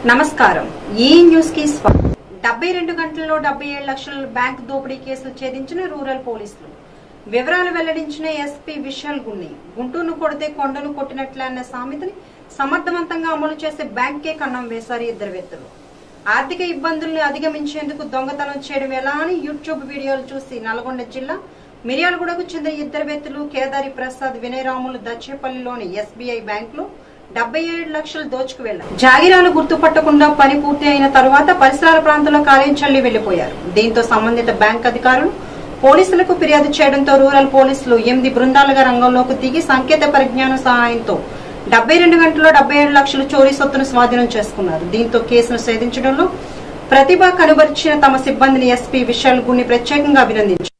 నమస్కారం. ఈ న్యూస్కి స్వాగతం డెబ్బై రెండు గంటల్లో డెబ్బై ఏడు లక్షల బ్యాంక్ దోపిడీ కేసులు ఛేదించిన రూరల్ పోలీసులు. వివరాలు వెల్లడించిన ఎస్పీ విశాల్ గున్ని గుంటూరును కొడితే కొండను కొట్టినట్లే అన్న సామెతని సమర్థవంతంగా అమలు చేసే బ్యాంకే కన్నం వేశారు ఇద్దరు వ్యక్తులు. ఆర్థిక ఇబ్బందుల్ని అధిగమించేందుకు దొంగతనం చేయడం ఎలా అని యూట్యూబ్ వీడియోలు చూసి నల్గొండ జిల్లా మిర్యాలగూడకు చెందిన ఇద్దరు వ్యక్తులు కేదారి ప్రసాద్ వినయరాములు దచ్చేపల్లిలోని ఎస్బీఐ బ్యాంకులో డెబ్బై ఏడు లక్షలు దోచుకు వెళ్ళారు జాగిరాలు గుర్తుపట్టకుండా పని పూర్తి అయిన తరువాత పరిసరాల ప్రాంతంలో కార్యం చల్లి వెళ్ళిపోయారు దీంతో సంబంధిత బ్యాంక్ అధికారులు పోలీసులకు ఫిర్యాదు చేయడంతో రూరల్ పోలీసులు ఎనిమిది బృందాలుగా రంగంలోకి దిగి సంకేత పరిజ్ఞానం సహాయంతో డెబ్బై రెండు గంటల్లో డెబ్బై ఏడు లక్షలు చోరీ సొత్తును స్వాధీనం చేసుకున్నారు. దీంతో కేసును ఛేదించడంలో ప్రతిభ కనుబరిచిన తమ సిబ్బందిని ఎస్పీ విశాల్ గుణ్ణి ప్రత్యేకంగా అభినందించారు.